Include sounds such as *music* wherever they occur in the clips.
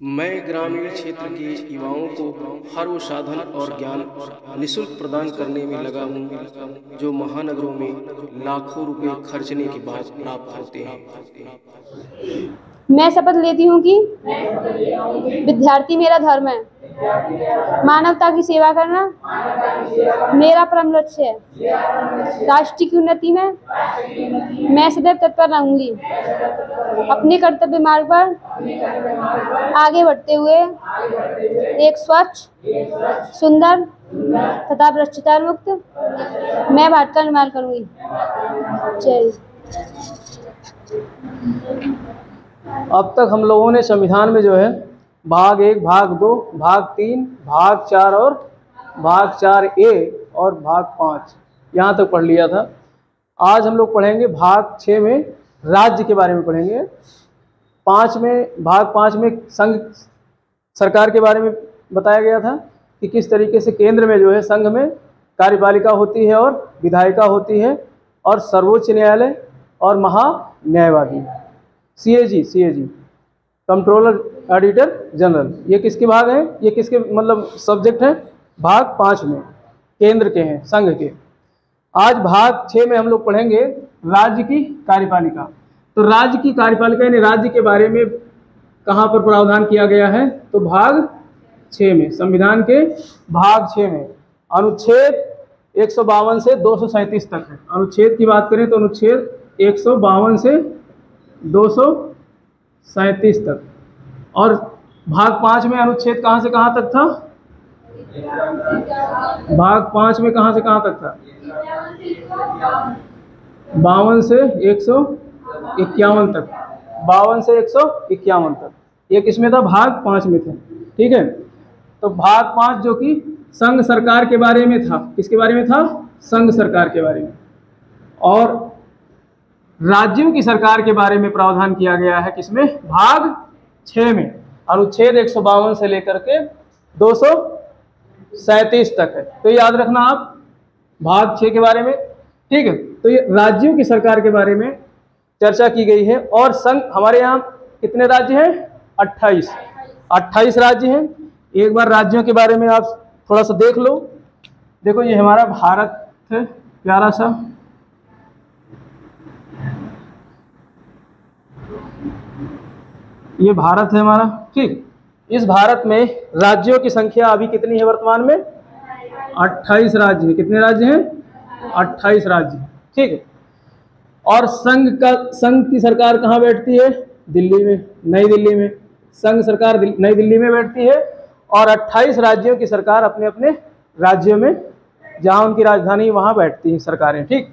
मैं ग्रामीण क्षेत्र के युवाओं को हर वो साधन और ज्ञान निशुल्क प्रदान करने में लगा हूँ, जो महानगरों में लाखों रुपए खर्चने के बाद प्राप्त होते हैं। मैं शपथ लेती हूँ कि विद्यार्थी मेरा धर्म है। मानवता की सेवा करना मेरा परम लक्ष्य है। राष्ट्र की उन्नति में मैं सदैव तत्पर रहूँगी। अपने कर्तव्य मार्ग पर आगे बढ़ते हुए एक स्वच्छ, सुंदर तथा भ्रष्टाचार मुक्त मैं भारत का निर्माण करूँगी। जय अब तक हम लोगों ने संविधान में जो है भाग एक, भाग दो, भाग तीन, भाग चार और भाग चार ए और भाग पाँच। यहाँ तक पढ़ लिया था। आज हम लोग पढ़ेंगे भाग छः में, राज्य के बारे में पढ़ेंगे। पाँच में, भाग पाँच में संघ सरकार के बारे में बताया गया था कि किस तरीके से केंद्र में जो है संघ में कार्यपालिका होती है और विधायिका होती है और सर्वोच्च न्यायालय और महा न्यायवादी C A G C A G controller auditor general. ये किसके भाग हैं? ये किसके मतलब सब्जेक्ट हैं? भाग पाँच में, केंद्र के हैं, संघ के। आज भाग छः में हम लोग पढ़ेंगे राज्य की कार्यपालिका। तो राज्य की कार्यपालिका यानी राज्य के बारे में कहाँ पर प्रावधान किया गया है? तो भाग छः में, संविधान के भाग छः में। अनुच्छेद एक सौ बावन से दो सौ सैंतीस तक है। अनुच्छेद की बात करें तो अनुच्छेद एक सौ बावन से दो सौ सैंतीस तक। और भाग पाँच में अनुच्छेद कहाँ से कहाँ तक था? भाग पाँच में कहाँ से कहाँ तक था? बावन से एक सौ इक्यावन तक। बावन से एक सौ इक्यावन तक। ये किसमें था? भाग पाँच में थे। ठीक है? तो भाग पाँच जो कि संघ सरकार के बारे में था। किसके बारे में था? संघ सरकार के बारे में। और राज्यों की सरकार के बारे में प्रावधान किया गया है किसमें? भाग छः में अनुच्छेद एक से लेकर के दो तक है। तो याद रखना आप, भाग छः के बारे में, ठीक है? तो ये राज्यों की सरकार के बारे में चर्चा की गई है, और संघ, हमारे यहाँ कितने राज्य हैं? अट्ठाईस। अट्ठाईस राज्य हैं। एक बार राज्यों के बारे में आप थोड़ा सा देख लो। देखो, ये हमारा भारत है, प्यारा सा। ये भारत है हमारा। ठीक। इस भारत में राज्यों की संख्या अभी कितनी है वर्तमान में? 28 राज्य है। कितने राज्य हैं? 28 राज्य ठीक। है और संघ का, संघ की सरकार कहाँ बैठती है? दिल्ली में, नई दिल्ली में। संघ सरकार नई दिल्ली में बैठती है और 28 राज्यों की सरकार अपने अपने राज्यों में, जहाँ उनकी राजधानी वहाँ बैठती है सरकारें। ठीक।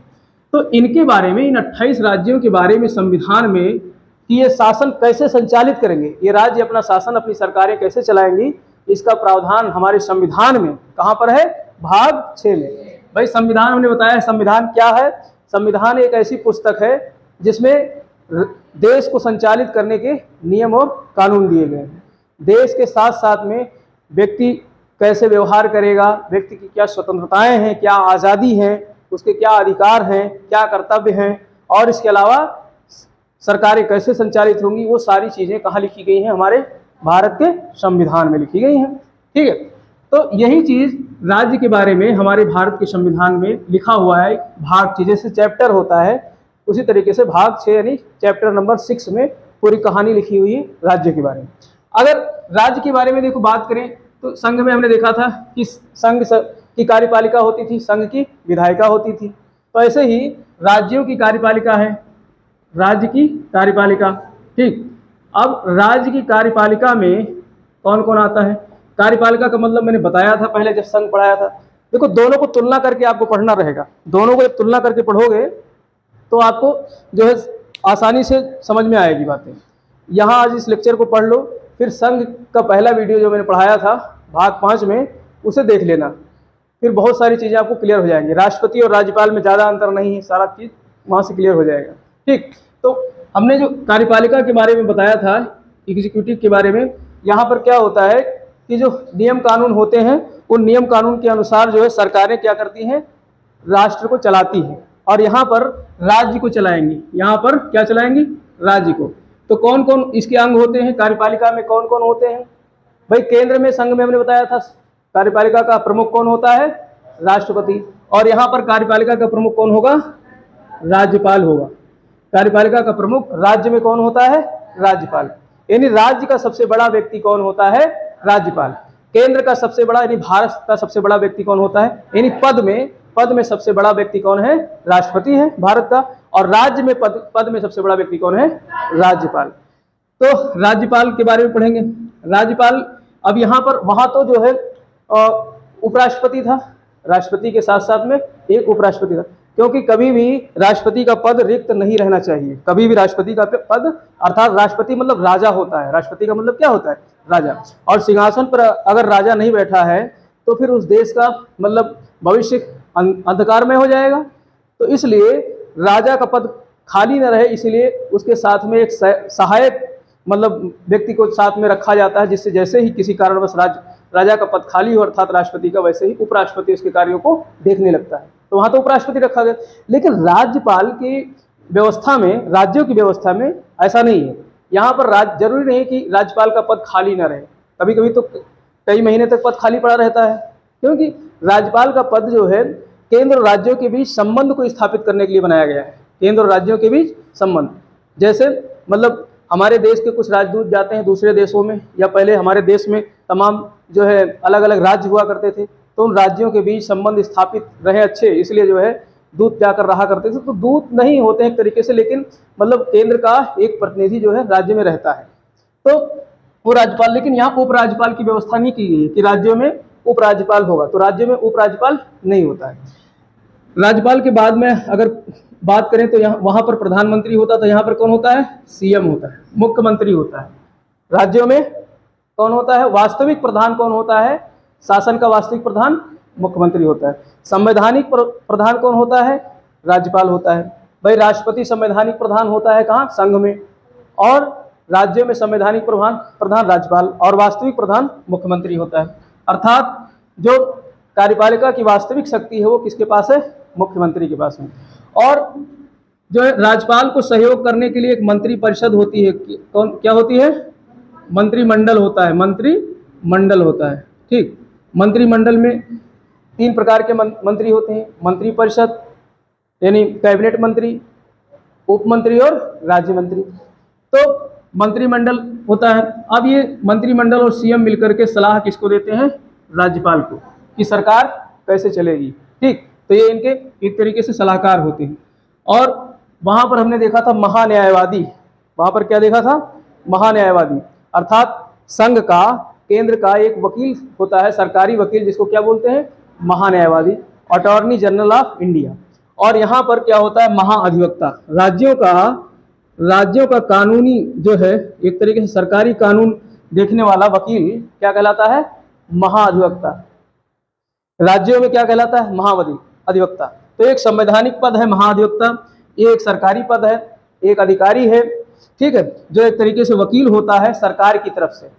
तो इनके बारे में, इन 28 राज्यों के बारे में संविधान में कि ये शासन कैसे संचालित करेंगे? ये राज्य अपना शासन, अपनी सरकारें कैसे चलाएँगी? इसका प्रावधान हमारे संविधान में कहाँ पर है? भाग छः में। भाई, संविधान, हमने बताया संविधान क्या है? संविधान एक ऐसी पुस्तक है जिसमें देश को संचालित करने के नियम और कानून दिए गए हैं। देश के साथ साथ में व्यक्ति कैसे व्यवहार करेगा? व्यक्ति की क्या स्वतंत्रताएँ हैं? क्या आज़ादी हैं? उसके क्या अधिकार हैं? क्या कर्तव्य हैं? और इसके अलावा सरकारें कैसे संचालित होंगी, वो सारी चीज़ें कहाँ लिखी गई हैं? हमारे भारत के संविधान में लिखी गई हैं। ठीक है? तो यही चीज़ राज्य के बारे में, हमारे भारत के संविधान में लिखा हुआ है। भाग छः जैसे चैप्टर होता है। उसी तरीके से भाग छः यानी चैप्टर नंबर सिक्स में पूरी कहानी लिखी हुई है राज्य के बारे में। अगर राज्य के बारे में देखो, बात करें तो संघ में हमने देखा था कि संघ की कार्यपालिका होती थी, संघ की विधायिका होती थी। तो ऐसे ही राज्यों की कार्यपालिका है। राज्य की कार्यपालिका। ठीक। अब राज्य की कार्यपालिका में कौन कौन आता है? कार्यपालिका का मतलब मैंने बताया था पहले जब संघ पढ़ाया था। देखो, दोनों को तुलना करके आपको पढ़ना रहेगा। दोनों को जब तुलना करके पढ़ोगे तो आपको जो है, आसानी से समझ में आएगी बातें। यहाँ आज इस लेक्चर को पढ़ लो, फिर संघ का पहला वीडियो जो मैंने पढ़ाया था, भाग पाँच में, उसे देख लेना। फिर बहुत सारी चीज़ें आपको क्लियर हो जाएँगी। राष्ट्रपति और राज्यपाल में ज़्यादा अंतर नहीं है, सारा चीज़ वहाँ से क्लियर हो जाएगा। ठीक। तो हमने जो कार्यपालिका के बारे में बताया था एग्जीक्यूटिव के बारे में, यहाँ पर क्या होता है कि जो नियम कानून होते हैं, उन नियम कानून के अनुसार जो है सरकारें क्या करती हैं, राष्ट्र को चलाती हैं। और यहाँ पर राज्य को चलाएँगी। यहाँ पर क्या चलाएँगी? राज्य को। तो कौन कौन इसके अंग होते हैं? कार्यपालिका में कौन कौन होते हैं? भाई, केंद्र में, संघ में हमने बताया था, कार्यपालिका का प्रमुख कौन होता है? राष्ट्रपति। और यहाँ पर कार्यपालिका का प्रमुख कौन होगा? राज्यपाल होगा। कार्यपालिका का प्रमुख राज्य में कौन होता है? राज्यपाल। यानी राज्य का सबसे बड़ा व्यक्ति कौन होता है? राज्यपाल। केंद्र का सबसे बड़ा, यानी भारत का सबसे बड़ा व्यक्ति कौन होता है? यानी पद में पद में सबसे बड़ा व्यक्ति कौन है? राष्ट्रपति है भारत का। और राज्य में पद पद में सबसे बड़ा व्यक्ति कौन है? राज्यपाल। तो राज्यपाल के बारे में पढ़ेंगे। राज्यपाल, अब यहाँ पर वहाँ तो जो है उपराष्ट्रपति था। राष्ट्रपति के साथ साथ में एक उपराष्ट्रपति था। क्योंकि कभी भी राष्ट्रपति का पद रिक्त नहीं रहना चाहिए। कभी भी राष्ट्रपति का पद, अर्थात राष्ट्रपति मतलब राजा होता है। राष्ट्रपति का मतलब क्या होता है? राजा। और सिंहासन पर अगर राजा नहीं बैठा है तो फिर उस देश का मतलब भविष्य अं- अंधकार में हो जाएगा। तो इसलिए राजा का पद खाली न रहे, इसलिए उसके साथ में एक सहायक मतलब व्यक्ति को साथ में रखा जाता है, जिससे जैसे ही किसी कारणवश राज, राजा का पद खाली हो, अर्थात राष्ट्रपति का, वैसे ही उपराष्ट्रपति उसके कार्यों को देखने लगता है। तो वहाँ तो उपराष्ट्रपति रखा गया। लेकिन राज्यपाल की व्यवस्था में, राज्यों की व्यवस्था में ऐसा नहीं है। यहाँ पर राज, ज़रूरी नहीं कि राज्यपाल का पद खाली ना रहे। कभी कभी तो कई महीने तक पद खाली पड़ा रहता है। क्योंकि राज्यपाल का पद जो है, केंद्र और राज्यों के बीच संबंध को स्थापित करने के लिए बनाया गया है। केंद्र और राज्यों के बीच संबंध। जैसे मतलब हमारे देश के कुछ राजदूत जाते हैं दूसरे देशों में, या पहले हमारे देश में तमाम जो है अलग अलग राज्य हुआ करते थे। तो उन राज्यों के बीच संबंध स्थापित रहे अच्छे, इसलिए जो है दूत जाकर रहा करते थे। तो दूत नहीं होते हैं एक तरीके से, लेकिन मतलब केंद्र का एक प्रतिनिधि जो है राज्य में रहता है। तो वो राज्यपाल लेकिन यहाँ उपराज्यपाल की व्यवस्था नहीं की गई है कि राज्यों में उपराज्यपाल होगा। तो राज्य में उपराज्यपाल नहीं होता है। राज्यपाल के बाद में अगर बात करें तो यहाँ, वहाँ पर प्रधानमंत्री होता तो यहाँ पर कौन होता है? सीएम होता है, मुख्यमंत्री होता है। राज्यों में कौन होता है? वास्तविक प्रधान कौन होता है? शासन का वास्तविक प्रधान मुख्यमंत्री होता है। संवैधानिक प्रधान कौन होता है? राज्यपाल होता है। भाई, राष्ट्रपति संवैधानिक प्रधान होता है कहाँ? संघ में। और राज्य में संवैधानिक प्रधान प्रधान राज्यपाल और वास्तविक प्रधान मुख्यमंत्री होता है। अर्थात जो कार्यपालिका की वास्तविक शक्ति है वो किसके पास है? मुख्यमंत्री के पास है। और जो है, राज्यपाल को सहयोग करने के लिए एक मंत्री परिषद होती है। कौन, क्या होती है? मंत्रिमंडल होता है। मंत्रिमंडल होता है। ठीक। मंत्रिमंडल में तीन प्रकार के मंत्री होते हैं। मंत्रिपरिषद यानी कैबिनेट मंत्री, उप मंत्री और राज्य मंत्री। तो मंत्रिमंडल होता है। अब ये मंत्रिमंडल और सीएम मिलकर के सलाह किसको देते हैं? राज्यपाल को, कि सरकार कैसे चलेगी। ठीक तो ये इनके एक तरीके से सलाहकार होते हैं। और वहाँ पर हमने देखा था महान्यायवादी। वहाँ पर क्या देखा था? महान्यायवादी। अर्थात संघ का केंद्र का एक वकील होता है, सरकारी वकील, जिसको क्या बोलते हैं? महान्यायवादी अटॉर्नी जनरल ऑफ़ इंडिया और यहाँ पर क्या होता है? महाअधिवक्ता राज्यों का राज्यों का कानूनी जो है, एक तरीके से सरकारी कानून देखने वाला वकील क्या कहलाता है? महाअधिवक्ता राज्यों में क्या कहलाता है? महावधि, अधिवक्ता। तो एक संवैधानिक पद है महाधिवक्ता, ये एक सरकारी पद है, एक अधिकारी है, ठीक है? जो एक तरीके से वकील होता है सरकार की तरफ़ से।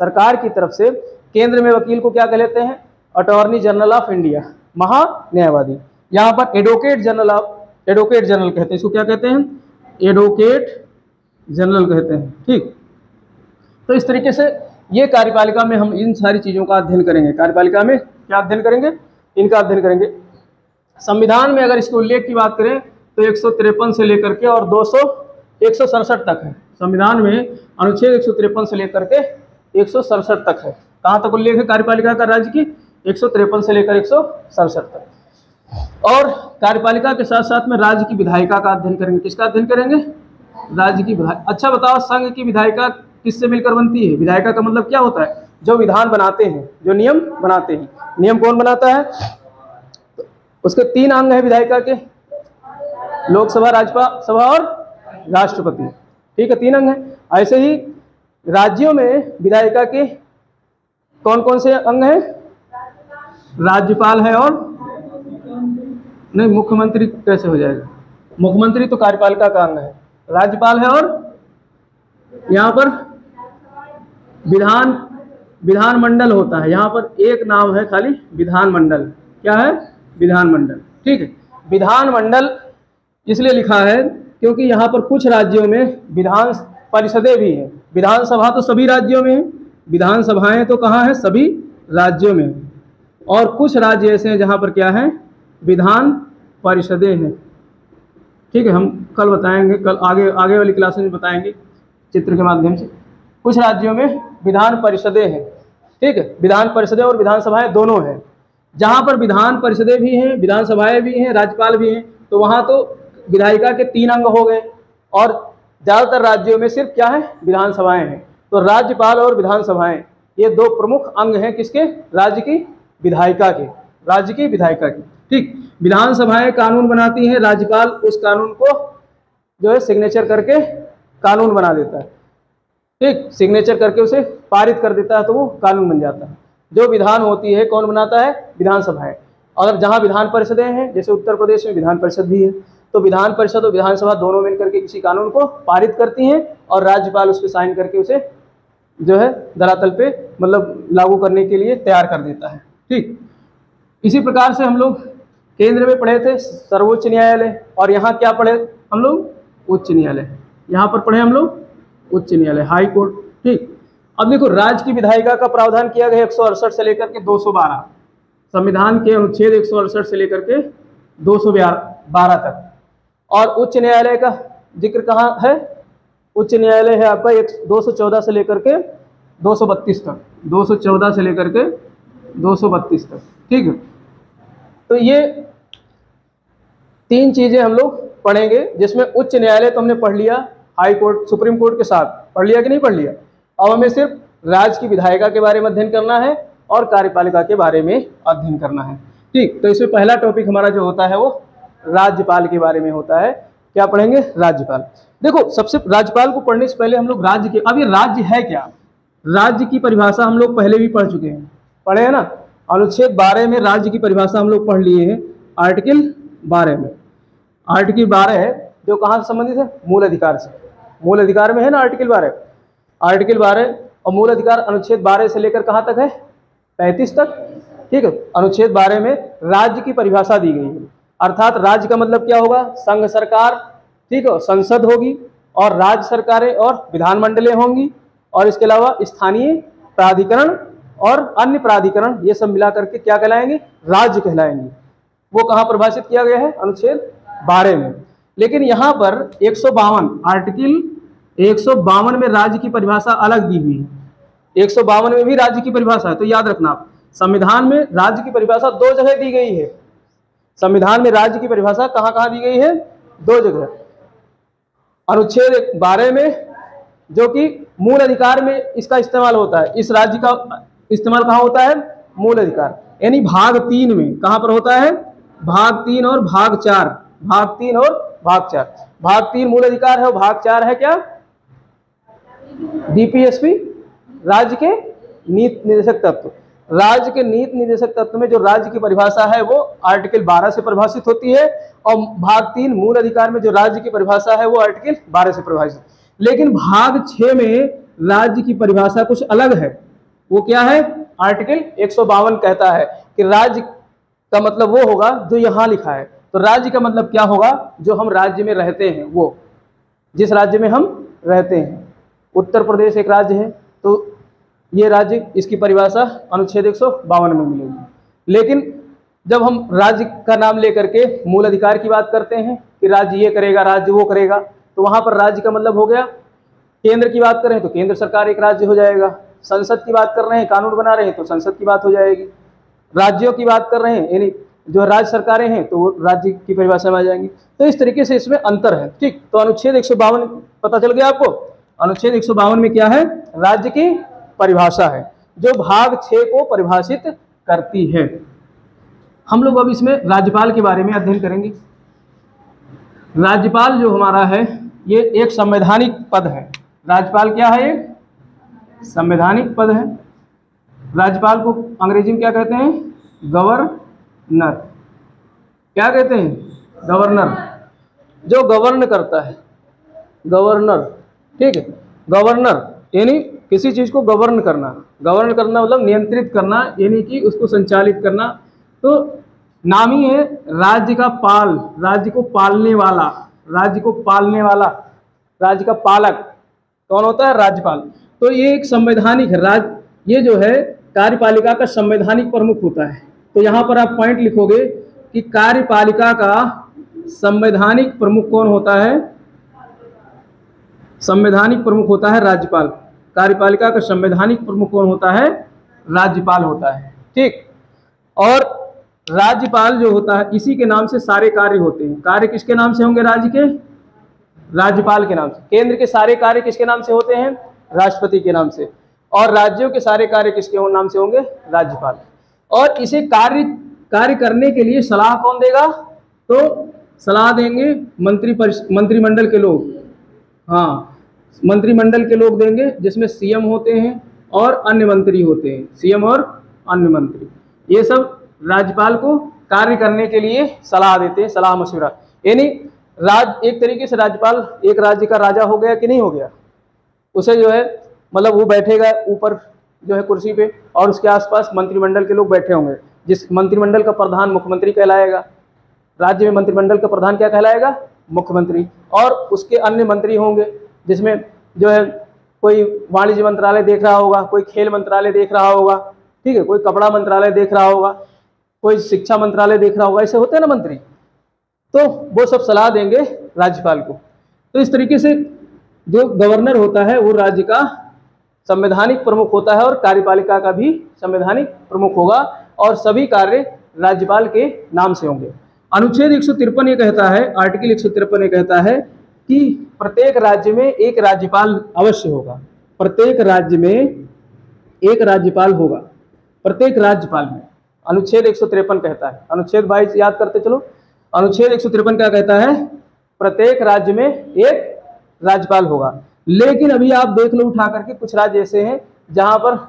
सरकार की तरफ़ से केंद्र में वकील को क्या कह लेते हैं? अटॉर्नी जनरल ऑफ़ इंडिया महा न्यायवादी यहाँ पर advocate general of advocate general कहते हैं। इसको क्या कहते हैं? एडवोकेट जनरल कहते हैं। ठीक? तो इस तरीके से ये कार्यपालिका में हम इन सारी चीज़ों का अध्ययन करेंगे। कार्यपालिका में क्या अध्ययन करेंगे? इनका अध्ययन करेंगे। संविधान में अगर इसके उल्लेख की बात करें तो एक सौ तिरपन से लेकर के और 200 एक तक है। संविधान में अनुच्छेद एक सौ तिरपन से लेकर के एक सौ सड़सठ तक है। कहाँ तक उल्लेख है कार्यपालिका का राज्य की? एक सौ तिरपन से लेकर एक सौ सड़सठ तक। और कार्यपालिका के साथ साथ में राज्य की विधायिका का अध्ययन करेंगे। किसका अध्ययन करेंगे? राज्य की अच्छा बताओ, संघ की विधायिका किससे मिलकर बनती है? विधायिका का मतलब क्या होता है? जो विधान बनाते हैं, जो नियम बनाते हैं। नियम कौन बनाता है? तो उसके तीन अंग है विधायिका के। लोकसभा, राज्यसभा, सभा और राष्ट्रपति। ठीक है, तीन अंग है। ऐसे ही राज्यों में विधायिका के कौन कौन से अंग हैं? राज्यपाल है और नहीं, मुख्यमंत्री कैसे हो जाएगा? मुख्यमंत्री तो कार्यपालिका का अंग है। राज्यपाल है और यहाँ पर विधान विधानमंडल होता है। यहाँ पर एक नाम है खाली विधानमंडल क्या है? विधानमंडल ठीक है। विधानमंडल इसलिए लिखा है क्योंकि यहाँ पर कुछ राज्यों में विधान परिषदें भी हैं। विधानसभा तो सभी राज्यों में है, विधानसभाएँ तो कहाँ हैं? सभी राज्यों में और कुछ राज्य ऐसे हैं जहाँ पर क्या है? विधान परिषदें हैं। ठीक है, हम कल बताएँगे, कल आगे आगे वाली क्लास में बताएँगे चित्र के माध्यम से। कुछ राज्यों में विधान परिषदें हैं। ठीक है, विधान परिषदें और विधानसभाएँ दोनों हैं। जहाँ पर विधान परिषदें भी हैं, विधानसभाएँ भी हैं, राज्यपाल भी हैं तो वहाँ तो विधायिका के तीन अंग हो गए। और ज़्यादातर राज्यों में सिर्फ़ क्या है? विधानसभाएँ हैं। तो राज्यपाल और विधानसभाएँ, ये दो प्रमुख अंग हैं किसके? राज्य की विधायिका के, राज्य की विधायिका की। ठीक, विधानसभाएँ कानून बनाती हैं, राज्यपाल उस कानून को जो है सिग्नेचर करके कानून बना देता है। ठीक सिग्नेचर करके उसे पारित कर देता है तो वो कानून बन जाता है। जो विधान होती है, कौन बनाता है? विधानसभाएँ। अगर जहाँ विधान परिषदें हैं, जैसे उत्तर प्रदेश में विधान परिषद भी है तो विधान परिषद और विधानसभा दोनों मिलकर के किसी कानून को पारित करती हैं और राज्यपाल उस पर साइन करके उसे जो है धरातल पे मतलब लागू करने के लिए तैयार कर देता है। ठीक? इसी प्रकार से हम लोग केंद्र में पढ़े थे सर्वोच्च न्यायालय और यहाँ क्या पढ़े हम लोग? उच्च न्यायालय। यहाँ पर पढ़े हम लोग उच्च न्यायालय, हाई कोर्ट। ठीक? अब देखो, राज्य की विधायिका का प्रावधान किया गया एक सौ अड़सठ से लेकर के 212 संविधान के अनुच्छेद एक सौ अड़सठ से लेकर के दो सौ तक। और उच्च न्यायालय का ज़िक्र कहाँ है? उच्च न्यायालय है आपका एक 214 से लेकर के 232 तक। 214 से लेकर के 232 तक। ठीक है? तो ये तीन चीज़ें हम लोग पढ़ेंगे, जिसमें उच्च न्यायालय तो हमने पढ़ लिया, हाई कोर्ट, सुप्रीम कोर्ट के साथ। पढ़ लिया कि नहीं पढ़ लिया? अब हमें सिर्फ़ राज्य की विधायिका के बारे में अध्ययन करना है और कार्यपालिका के बारे में अध्ययन करना है। ठीक तो इसमें पहला टॉपिक हमारा जो होता है वो राज्यपाल के बारे में होता है। क्या पढ़ेंगे? राज्यपाल। देखो, सबसे राज्यपाल को पढ़ने से पहले हम लोग राज्य के, अब ये राज्य है क्या? राज्य की परिभाषा हम लोग पहले भी पढ़ चुके हैं। पढ़े हैं ना? अनुच्छेद बारह में राज्य की परिभाषा हम लोग पढ़ लिए हैं। आर्टिकल बारह में। आर्टिकल बारह है, जो कहाँ से संबंधित है? मूल अधिकार से। मूल अधिकार में है ना आर्टिकल बारह? आर्टिकल बारह और मूल अधिकार अनुच्छेद बारह से लेकर कहाँ तक है? पैंतीस तक। ठीक है, अनुच्छेद बारह में राज्य की परिभाषा दी गई है। अर्थात राज्य का मतलब क्या होगा? संघ सरकार, ठीक है? संसद होगी और राज्य सरकारें और विधानमंडलें होंगी और इसके अलावा स्थानीय प्राधिकरण और अन्य प्राधिकरण, ये सब मिला करके क्या कहलाएँगे? राज्य कहलाएँगे। वो कहाँ परिभाषित किया गया है? अनुच्छेद बारह में। लेकिन यहाँ पर एक सौ बावन, आर्टिकल एक सौ बावन में राज्य की परिभाषा अलग दी हुई है। एक सौ बावन में भी राज्य की परिभाषा है तो याद रखना आप। संविधान में राज्य की परिभाषा दो जगह दी गई है। संविधान में राज्य की परिभाषा कहाँ कहाँ दी गई है? दो जगह। अनुच्छेद बारह में, जो कि मूल अधिकार में इसका इस्तेमाल होता है। इस राज्य का इस्तेमाल कहाँ होता है? मूल अधिकार। यानी भाग तीन में कहाँ पर होता है? भाग तीन और भाग चार। भाग तीन और भाग चार। भाग तीन मूल अधिकार है और भाग चार है क्या? डीपीएसपी राज्य के नीति निर्देशक तत्व। राज्य के नीति निर्देशक तत्व में जो राज्य की परिभाषा है, वो आर्टिकल 12 से परिभाषित होती है और भाग तीन मूल अधिकार में जो राज्य की परिभाषा है, वो आर्टिकल 12 से परिभाषित। लेकिन भाग छह में राज्य की परिभाषा कुछ अलग है। वो क्या है? आर्टिकल एक सौ बावन कहता है कि राज्य का मतलब वो होगा जो यहाँ लिखा है। तो राज्य का मतलब क्या होगा? जो हम राज्य में रहते हैं, वो। जिस राज्य में हम रहते हैं। उत्तर प्रदेश एक राज्य है तो ये राज्य इसकी परिभाषा अनुच्छेद एक सौ बावन में मिलेगी। लेकिन जब हम राज्य का नाम लेकर के मूल अधिकार की बात करते हैं कि राज्य ये करेगा, राज्य वो करेगा तो वहाँ पर राज्य का मतलब हो गया केंद्र की बात करें तो केंद्र सरकार एक राज्य हो जाएगा। संसद की बात कर रहे हैं, कानून बना रहे हैं तो संसद की बात हो जाएगी। राज्यों की बात कर रहे हैं, यानी जो राज्य सरकारें हैं तो वो राज्य की परिभाषा में आ जाएँगी। तो इस तरीके से इसमें अंतर है, ठीक? तो अनुच्छेद एक सौ बावन पता चल गया आपको? अनुच्छेद एक सौ बावन में क्या है? राज्य की परिभाषा है, जो भाग छः को परिभाषित करती है। हम लोग अब इसमें राज्यपाल के बारे में अध्ययन करेंगे। राज्यपाल जो हमारा है, ये एक संवैधानिक पद है। राज्यपाल क्या है? संवैधानिक पद है। राज्यपाल को अंग्रेज़ी में क्या कहते हैं? गवर्नर। क्या कहते हैं? गवर्नर। जो गवर्न करता है, गवर्नर। ठीक है? गवर्नर, यानी किसी चीज़ को गवर्न करना। गवर्न करना मतलब नियंत्रित करना, यानी कि उसको संचालित करना। तो नाम ही है राज्य का पाल, राज्य को पालने वाला, राज्य को पालने वाला, राज्य का पालक। कौन होता है? राज्यपाल। तो ये एक संवैधानिक राज, ये जो है कार्यपालिका का संवैधानिक प्रमुख होता है। तो यहाँ पर आप पॉइंट लिखोगे कि कार्यपालिका का संवैधानिक प्रमुख कौन होता है? संवैधानिक प्रमुख होता है राज्यपाल। कार्यपालिका का संवैधानिक प्रमुख कौन होता है? राज्यपाल होता है। ठीक? और राज्यपाल जो होता है, इसी के नाम से सारे कार्य होते हैं। कार्य किसके नाम से होंगे राज्य के? राज्यपाल के नाम से। केंद्र के सारे कार्य किसके नाम से होते हैं? राष्ट्रपति के नाम से। और राज्यों के सारे कार्य किसके नाम से होंगे? राज्यपाल। और इसे कार्य कार्य करने के लिए सलाह कौन देगा? तो सलाह देंगे मंत्री मंत्रिमंडल के लोग। हाँ। मंत्रिमंडल के लोग देंगे, जिसमें सीएम होते हैं और अन्य मंत्री होते हैं, सीएम और अन्य मंत्री। ये सब राज्यपाल को कार्य करने के लिए सलाह देते हैं, सलाह मशवरा। यानी राज, एक तरीके से राज्यपाल एक राज्य का राजा हो गया कि नहीं हो गया? उसे जो है मतलब वो बैठेगा ऊपर जो है कुर्सी पे और उसके आसपास मंत्रिमंडल के लोग बैठे होंगे, जिस मंत्रिमंडल का प्रधान मुख्यमंत्री कहलाएगा। राज्य में मंत्रिमंडल का प्रधान क्या कहलाएगा? मुख्यमंत्री। और उसके अन्य मंत्री होंगे। जिसमें जो है कोई वाणिज्य मंत्रालय देख रहा होगा, कोई खेल मंत्रालय देख रहा होगा, ठीक है, कोई कपड़ा मंत्रालय देख रहा होगा, कोई शिक्षा मंत्रालय देख रहा होगा, ऐसे होते हैं ना मंत्री। तो वो सब सलाह देंगे राज्यपाल को। तो इस तरीके से जो गवर्नर होता है, वो राज्य का संवैधानिक प्रमुख होता है और कार्यपालिका का भी संवैधानिक प्रमुख होगा और सभी कार्य राज्यपाल के नाम से होंगे। अनुच्छेद एक सौ तिरपन ये कहता है, आर्टिकल एक सौ तिरपन ये कहता है कि प्रत्येक राज्य में एक राज्यपाल अवश्य होगा। प्रत्येक राज्य में एक राज्यपाल होगा। प्रत्येक राज्यपाल में। अनुच्छेद एक सौ तिरपन कहता है। अनुच्छेद बाईस याद करते चलो। अनुच्छेद एक क्या कहता है? प्रत्येक राज्य में एक राज्यपाल होगा। लेकिन अभी आप देख लो उठा करके कुछ राज्य ऐसे हैं जहाँ पर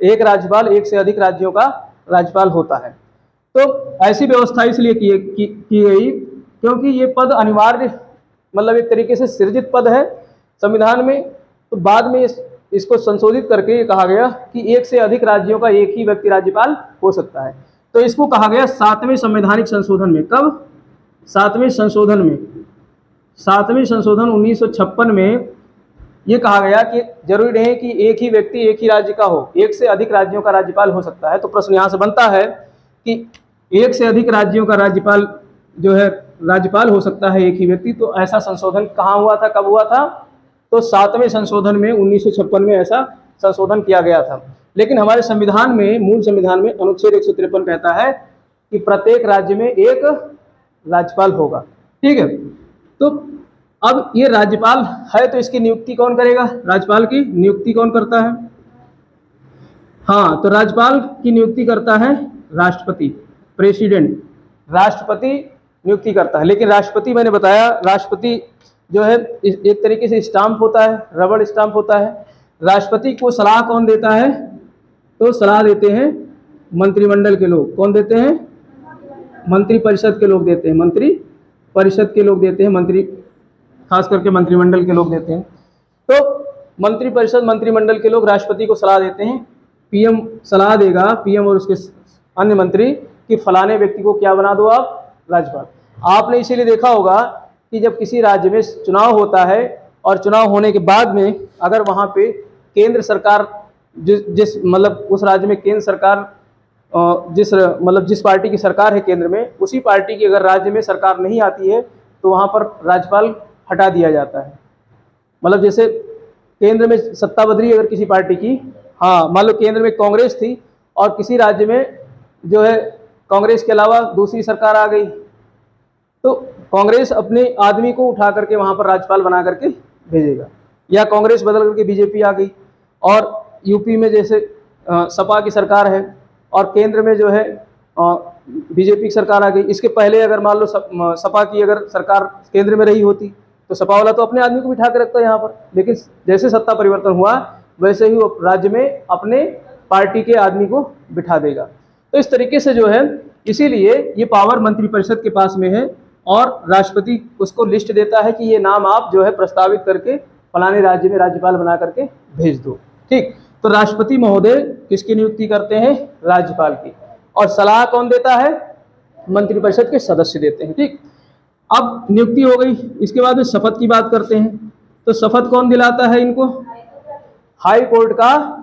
एक राज्यपाल एक से अधिक राज्यों का राज्यपाल होता है। तो ऐसी व्यवस्था इसलिए की, की, की गई क्योंकि ये पद अनिवार्य मतलब एक तरीके से सृजित पद है संविधान में। तो बाद में इस, इसको संशोधित करके ये कहा गया कि एक से अधिक राज्यों का एक ही व्यक्ति राज्यपाल हो सकता है। तो इसको कहा गया सातवें संवैधानिक संशोधन में। कब? सातवें संशोधन में। सातवें संशोधन उन्नीस सौ छप्पन में ये कहा गया कि ज़रूरी नहीं कि एक ही व्यक्ति एक ही राज्य का हो एक से अधिक राज्यों का राज्यपाल हो सकता है। तो प्रश्न यहाँ से बनता है कि एक से अधिक राज्यों का राज्यपाल जो है राज्यपाल हो सकता है एक ही व्यक्ति तो ऐसा संशोधन कहाँ हुआ था, कब हुआ था? तो सातवें संशोधन में, उन्नीस सौ छप्पन में ऐसा संशोधन किया गया था। लेकिन हमारे संविधान में, मूल संविधान में अनुच्छेद एक कहता है कि प्रत्येक राज्य में एक राज्यपाल होगा। ठीक है? तो अब ये राज्यपाल है तो इसकी नियुक्ति कौन करेगा? राज्यपाल की नियुक्ति कौन करता है? हाँ तो राज्यपाल की नियुक्ति करता है राष्ट्रपति, प्रेसिडेंट। राष्ट्रपति नियुक्ति करता है। लेकिन राष्ट्रपति, मैंने बताया, राष्ट्रपति जो है एक तरीके से स्टाम्प होता है, रबड़ स्टाम्प होता है। राष्ट्रपति को सलाह कौन देता है? तो सलाह देते हैं मंत्रिमंडल के लोग। कौन देते हैं? मंत्री परिषद के लोग देते हैं। मंत्री परिषद के लोग देते हैं, मंत्री, खास करके मंत्रिमंडल के लोग देते हैं। तो मंत्री परिषद मंत्रिमंडल के लोग राष्ट्रपति को सलाह देते हैं। पीएम सलाह देगा, पीएम और उसके अन्य मंत्री, कि फलाने व्यक्ति को क्या बना दो आप? राज्यपाल। आपने इसीलिए देखा होगा कि जब किसी राज्य में चुनाव होता है और चुनाव होने के बाद में अगर वहाँ पे केंद्र सरकार जिस जिस मतलब उस राज्य में केंद्र सरकार जिस मतलब जिस पार्टी की सरकार है केंद्र में, उसी पार्टी की अगर राज्य में सरकार नहीं आती है तो वहाँ पर राज्यपाल हटा दिया जाता है। मतलब जैसे केंद्र में सत्ता बदली अगर किसी पार्टी की हाँ मान लो केंद्र में कांग्रेस थी और किसी राज्य में जो है कांग्रेस के अलावा दूसरी सरकार आ गई तो कांग्रेस अपने आदमी को उठा करके वहाँ पर राज्यपाल बना करके भेजेगा। या कांग्रेस बदल करके बीजेपी आ गई और यूपी में जैसे सपा की सरकार है और केंद्र में जो है बीजेपी की सरकार आ गई। इसके पहले अगर मान लो सपा की अगर सरकार केंद्र में रही होती तो सपा वाला तो अपने आदमी को बिठा के रखता है यहाँ पर। लेकिन जैसे सत्ता परिवर्तन हुआ, वैसे ही वो राज्य में अपने पार्टी के आदमी को बिठा देगा। तो इस तरीके से जो है, इसीलिए ये पावर मंत्रिपरिषद के पास में है। और राष्ट्रपति उसको लिस्ट देता है कि ये नाम आप जो है प्रस्तावित करके फलाने राज्य में राज्यपाल बना करके भेज दो। ठीक? तो राष्ट्रपति महोदय किसकी नियुक्ति करते हैं? राज्यपाल की। और सलाह कौन देता है? मंत्रिपरिषद के सदस्य देते हैं। ठीक? अब नियुक्ति हो गई। इसके बाद में शपथ की बात करते हैं। तो शपथ कौन दिलाता है इनको? हाई कोर्ट का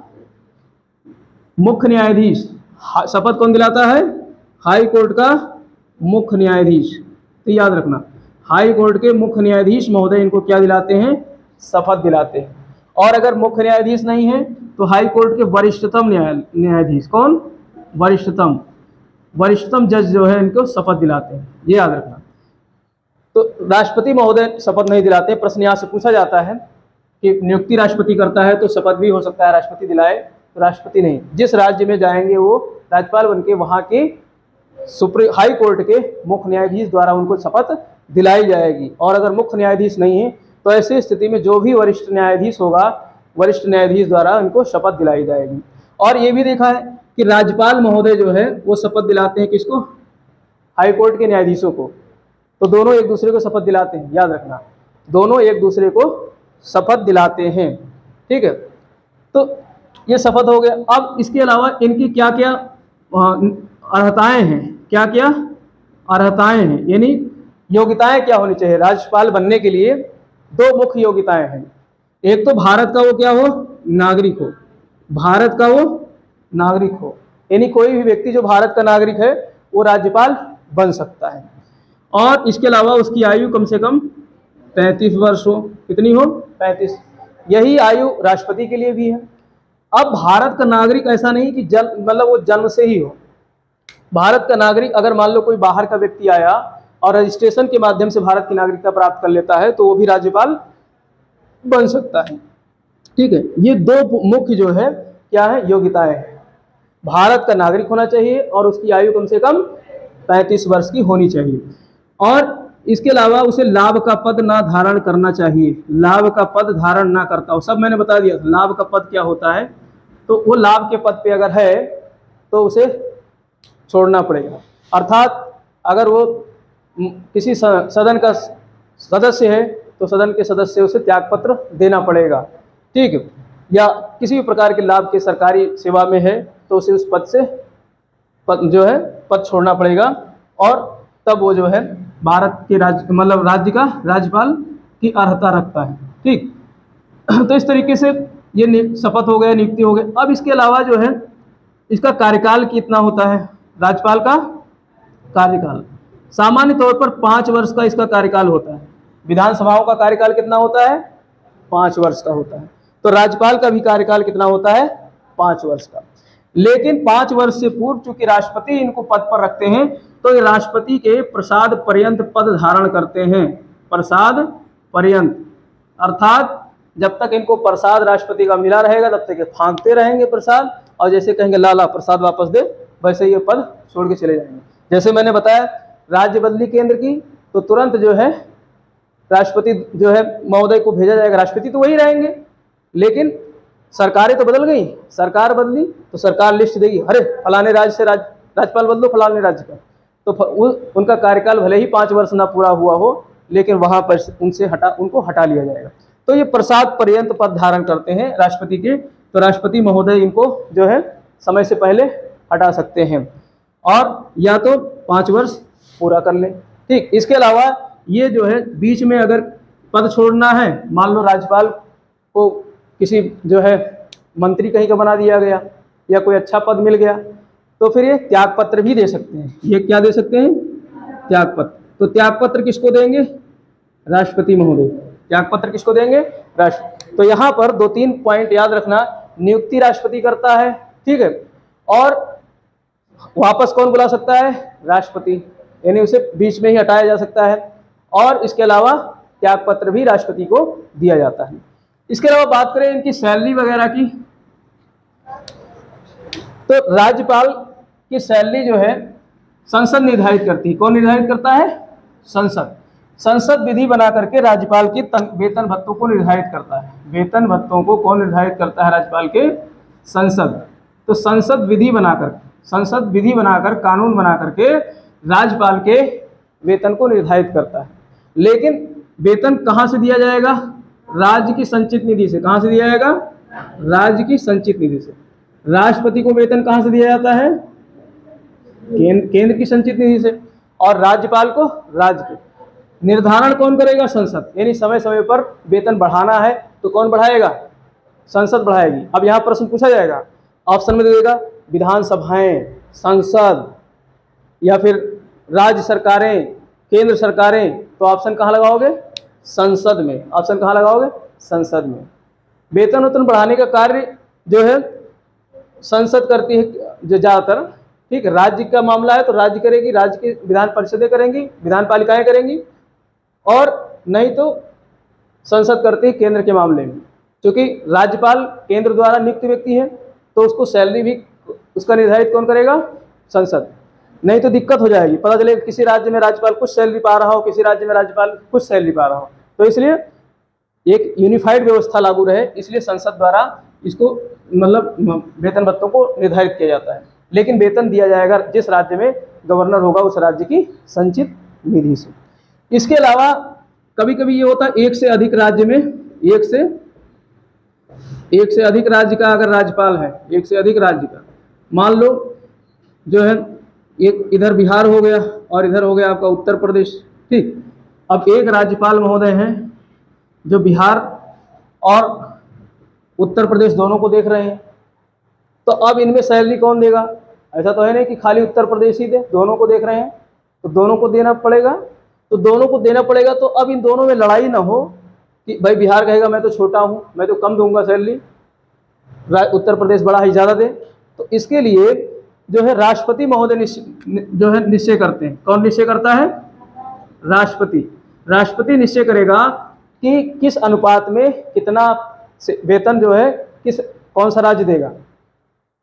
मुख्य न्यायाधीश। शपथ कौन दिलाता है? हाई कोर्ट का मुख्य न्यायाधीश। तो याद रखना, हाई कोर्ट के मुख्य न्यायाधीश महोदय इनको क्या दिलाते हैं? शपथ दिलाते हैं। और अगर मुख्य न्यायाधीश नहीं है तो हाई कोर्ट के वरिष्ठतम न्याय, न्यायाधीश कौन? वरिष्ठतम वरिष्ठतम जज जो है, इनको शपथ दिलाते हैं। ये याद रखना। तो राष्ट्रपति महोदय शपथ नहीं दिलाते प्रश्न यहाँ से पूछा जाता है कि नियुक्ति राष्ट्रपति करता है तो शपथ भी हो सकता है, राष्ट्रपति दिलाए तो राष्ट्रपति नहीं। जिस राज्य में जाएँगे वो, राज्यपाल बन के वहाँ के सुप्रीम हाई कोर्ट के मुख्य न्यायाधीश द्वारा उनको शपथ दिलाई जाएगी। और अगर मुख्य न्यायाधीश नहीं है तो ऐसी स्थिति में जो भी वरिष्ठ न्यायाधीश होगा, वरिष्ठ न्यायाधीश द्वारा उनको शपथ दिलाई जाएगी। और ये भी देखा है कि राज्यपाल महोदय जो है, वो शपथ दिलाते हैं किसको? हाई कोर्ट के न्यायाधीशों को। तो दोनों एक दूसरे को शपथ दिलाते हैं, याद रखना। दोनों एक दूसरे को शपथ दिलाते हैं। ठीक है? तो ये शपथ हो गया। अब इसके अलावा इनकी क्या क्या अर्हताएँ हैं। क्या क्या अर्हताएँ हैं। यानी योग्यताएँ क्या होनी चाहिए? राज्यपाल बनने के लिए दो मुख्य योग्यताएँ हैं। एक तो भारत का वो क्या हो? नागरिक हो। भारत का वो नागरिक हो। यानी कोई भी व्यक्ति जो भारत का नागरिक है, वो राज्यपाल बन सकता है। और इसके अलावा उसकी आयु कम से कम पैंतीस वर्ष हो। कितनी हो? पैंतीस। यही आयु राष्ट्रपति के लिए भी है। अब भारत का नागरिक ऐसा नहीं कि जन्म मतलब वो जन्म से ही हो। भारत का नागरिक, अगर मान लो कोई बाहर का व्यक्ति आया और रजिस्ट्रेशन के माध्यम से भारत की नागरिकता प्राप्त कर लेता है तो वो भी राज्यपाल बन सकता है। ठीक है? ये दो मुख्य जो है, क्या है? योग्यताएँ हैं। भारत का नागरिक होना चाहिए और उसकी आयु कम से कम पैंतीस वर्ष की होनी चाहिए। और इसके अलावा उसे लाभ का पद ना धारण करना चाहिए। लाभ का पद धारण ना करता हो सब मैंने बता दिया, लाभ का पद क्या होता है? तो वो लाभ के पद पे अगर है तो उसे छोड़ना पड़ेगा। अर्थात अगर वो किसी सदन का सदस्य है तो सदन के सदस्य उसे त्यागपत्र देना पड़ेगा। ठीक या किसी भी प्रकार के लाभ के सरकारी सेवा में है तो उसे उस पद से पद जो है, पद छोड़ना पड़ेगा। और तब वो जो है, भारत के राज्य मतलब राज्य का राज्यपाल की अर्हता रखता है। ठीक? *clears throat* तो इस तरीके से ये शपथ हो गया, नियुक्ति हो गई अब इसके अलावा जो है, इसका कार्यकाल कितना होता है? राज्यपाल का कार्यकाल। सामान्य तौर पर पाँच वर्ष का इसका कार्यकाल होता है। विधानसभाओं का कार्यकाल कितना होता है? पाँच वर्ष का होता है। तो राज्यपाल का भी कार्यकाल कितना होता है? पाँच वर्ष का। लेकिन पाँच वर्ष से पूर्व चूँकि राष्ट्रपति इनको पद पर रखते हैं तो ये राष्ट्रपति के प्रसाद पर्यंत पद धारण करते हैं। प्रसाद पर्यंत। अर्थात जब तक इनको प्रसाद राष्ट्रपति का मिला रहेगा, तब तक ये फांकते रहेंगे प्रसाद, और जैसे कहेंगे, लाला, प्रसाद वापस दे। वैसे ये पद छोड़ के चले जाएँगे। जैसे मैंने बताया, राज्य बदली केंद्र की तो तुरंत जो है, राष्ट्रपति जो है महोदय को भेजा जाएगा। राष्ट्रपति तो वही रहेंगे, लेकिन सरकारें तो बदल गई। सरकार बदली तो सरकार लिस्ट देगी। अरे, फलाने राज्य से राज, राज्यपाल बदलो, फलाने राज्य का। तो उनका कार्यकाल भले ही पाँच वर्ष ना पूरा हुआ हो, लेकिन वहाँ पर उनसे हटा, उनको हटा लिया जाएगा। तो ये प्रसाद पर्यंत पद धारण करते हैं राष्ट्रपति के। तो राष्ट्रपति महोदय इनको जो है, समय से पहले हटा सकते हैं। और या तो पाँच वर्ष पूरा कर लें। ठीक, इसके अलावा ये जो है, बीच में अगर पद छोड़ना है, मान लो राज्यपाल को किसी जो है, मंत्री कहीं का बना दिया गया, या कोई अच्छा पद मिल गया तो फिर ये त्याग पत्र भी दे सकते हैं। ये क्या दे सकते हैं? त्याग पत्र तो त्याग पत्र किसको देंगे? राष्ट्रपति महोदय। त्याग पत्र किसको देंगे? राष्ट्र तो यहाँ पर दो तीन पॉइंट याद रखना, नियुक्ति राष्ट्रपति करता है, ठीक है? और वापस कौन बुला सकता है? राष्ट्रपति। यानी उसे बीच में ही हटाया जा सकता है। और इसके अलावा त्याग पत्र भी राष्ट्रपति को दिया जाता है। इसके अलावा बात करें इनकी सैलरी वगैरह की। तो राज्यपाल की सैलरी जो है संसद निर्धारित करती है। कौन निर्धारित करता है? संसद। संसद विधि बना करके राज्यपाल के तन, वेतन भत्तों को निर्धारित करता है। वेतन भत्तों को कौन निर्धारित करता है? राज्यपाल के संसद। तो संसद विधि बनाकर संसद विधि बनाकर, कानून बना करके राज्यपाल के वेतन को निर्धारित करता है। लेकिन वेतन कहाँ से दिया जाएगा? राज्य की संचित निधि से। कहाँ से दिया जाएगा? राज्य की संचित निधि से। राष्ट्रपति को वेतन कहाँ से दिया जाता है? केंद्र केंद्र की संचित निधि से। और राज्यपाल को राज्य के। निर्धारण कौन करेगा? संसद। यानी समय समय पर वेतन बढ़ाना है तो कौन बढ़ाएगा? संसद बढ़ाएगी। अब यहाँ प्रश्न पूछा जाएगा। ऑप्शन में देगा विधानसभाएँ, संसद या फिर राज्य सरकारें, केंद्र सरकारें तो ऑप्शन कहाँ लगाओगे? संसद में। ऑप्शन कहाँ लगाओगे? संसद में। वेतन वेतन बढ़ाने का कार्य जो है, संसद करती है जो, ज़्यादातर। ठीक, राज्य का मामला है तो राज्य करेगी, राज्य की विधान परिषदें करेंगी, विधान पालिकाएँ करेंगी, और नहीं तो संसद करती है केंद्र के मामले में। क्योंकि राज्यपाल केंद्र द्वारा नियुक्त व्यक्ति है तो उसको सैलरी भी उसका निर्धारित कौन करेगा? संसद। नहीं तो दिक्कत हो जाएगी। पता चले किसी राज्य में राज्यपाल कुछ सैलरी पा रहा हो, किसी राज्य में राज्यपाल कुछ सैलरी पा रहा हो। तो इसलिए एक यूनिफाइड व्यवस्था लागू रहे, इसलिए संसद द्वारा इसको मतलब वेतन भत्तों को निर्धारित किया जाता है। लेकिन वेतन दिया जाएगा जिस राज्य में गवर्नर होगा, उस राज्य की संचित निधि से। इसके अलावा कभी कभी ये होता है एक से अधिक राज्य में, एक से एक से अधिक राज्य का अगर राज्यपाल है, एक से अधिक राज्य का मान लो, जो है एक इधर बिहार हो गया और इधर हो गया आपका उत्तर प्रदेश, ठीक? अब एक राज्यपाल महोदय हैं, जो बिहार और उत्तर प्रदेश दोनों को देख रहे हैं। तो अब इनमें सैलरी कौन देगा? ऐसा तो है नहीं कि खाली उत्तर प्रदेश ही दे, दोनों को देख रहे हैं। तो दोनों को देना पड़ेगा। तो दोनों को देना पड़ेगा तो अब इन दोनों में लड़ाई ना हो कि भाई बिहार कहेगा, मैं तो छोटा हूँ, मैं तो कम दूँगा सैलरी उत्तर प्रदेश बड़ा ही ज़्यादा दे। तो इसके लिए जो है राष्ट्रपति महोदय जो है निश्चय करते हैं। कौन निश्चय करता है? राष्ट्रपति। राष्ट्रपति निश्चय करेगा कि किस अनुपात में कितना वेतन जो है, किस, कौन सा राज्य देगा?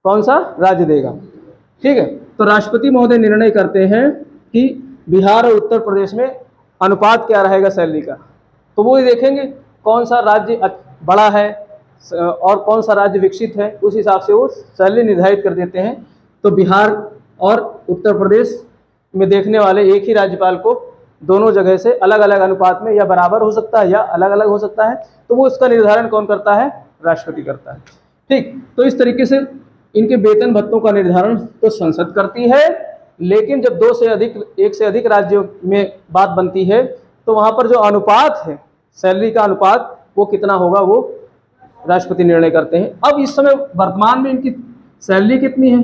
कौन सा राज्य देगा? ठीक है? तो राष्ट्रपति महोदय निर्णय करते हैं कि बिहार और उत्तर प्रदेश में अनुपात क्या रहेगा सैलरी का। तो वो ये देखेंगे कौन सा राज्य बड़ा है और कौन सा राज्य विकसित है, उस हिसाब से वो सैलरी निर्धारित कर देते हैं। तो बिहार और उत्तर प्रदेश में देखने वाले एक ही राज्यपाल को दोनों जगह से अलग अलग अनुपात में या बराबर हो सकता है या अलग अलग हो सकता है तो वो इसका निर्धारण कौन करता है? राष्ट्रपति करता है। ठीक तो इस तरीके से इनके वेतन भत्तों का निर्धारण तो संसद करती है, लेकिन जब दो से अधिक, एक से अधिक राज्यों में बात बनती है तो वहाँ पर जो अनुपात है, सैलरी का अनुपात, वो कितना होगा, वो राष्ट्रपति निर्णय करते हैं। अब इस समय वर्तमान में इनकी सैलरी कितनी है?